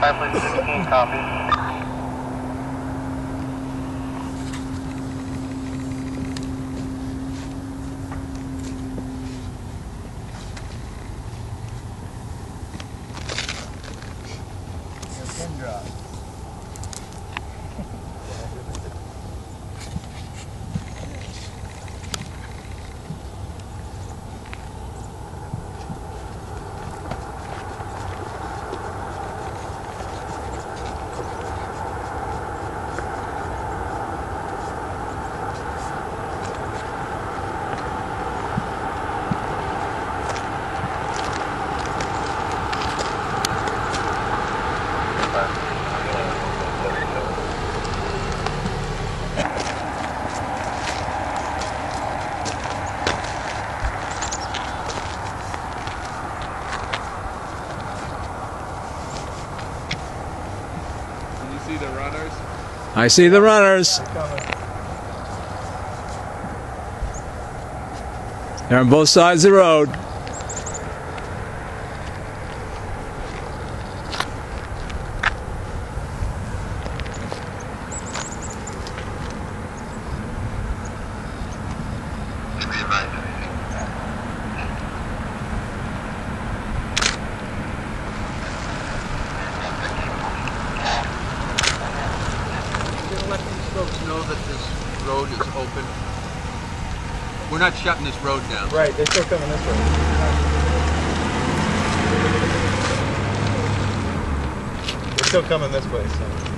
506, copy. I see the runners. They're on both sides of the road. road is open. We're not shutting this road down. Right, they're still coming this way. They're still coming this way, so.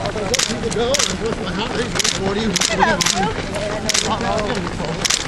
I'll let people go, and with my hot legs, 40, 40, 40,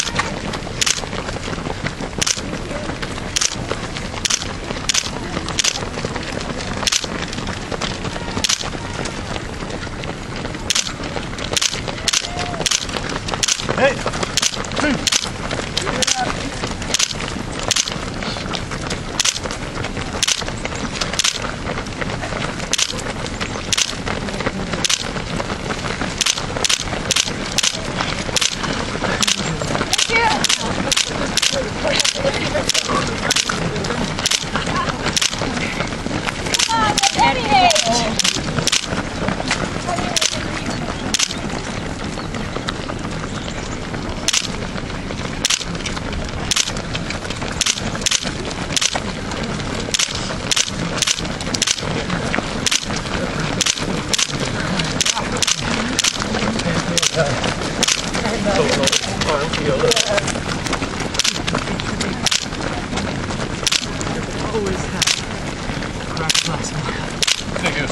Thank you.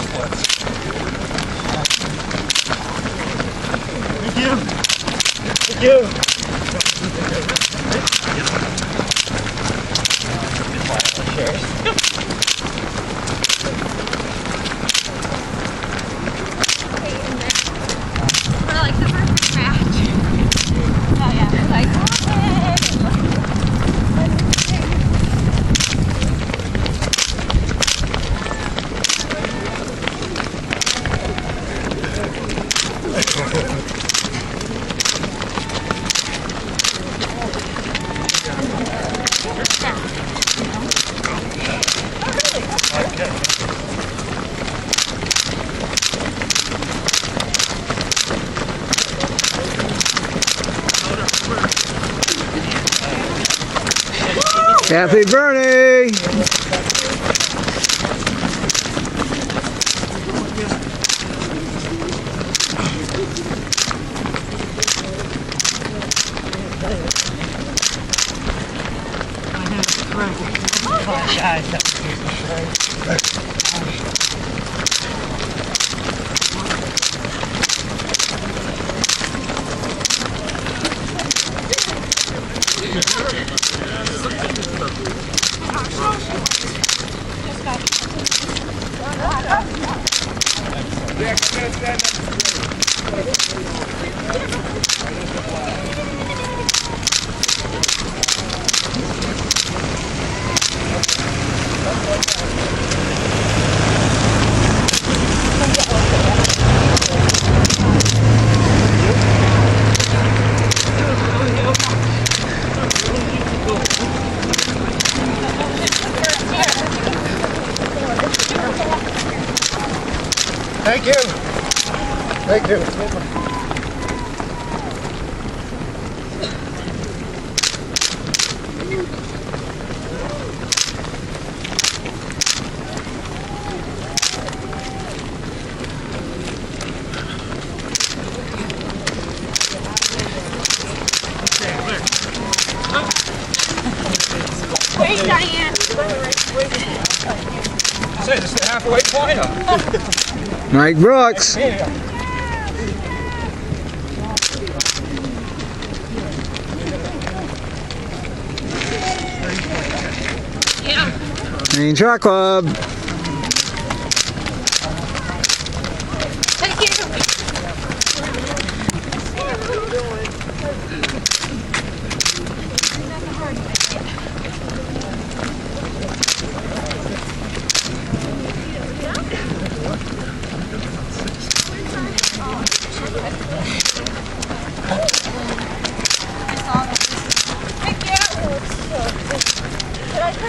Thank you. We're Kathy Burney. Thank you. Thank you. wait, Diane. Say, this is the halfway point. Mike Brooks. Maine Track Club. Thank you. Thank you. But I couldn't remember which one it was.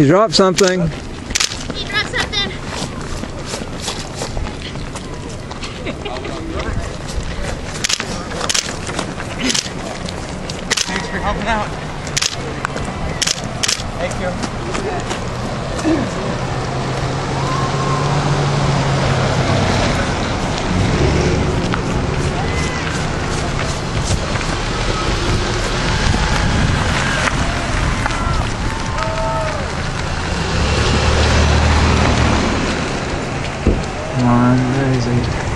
He dropped something. Thank you. Amazing.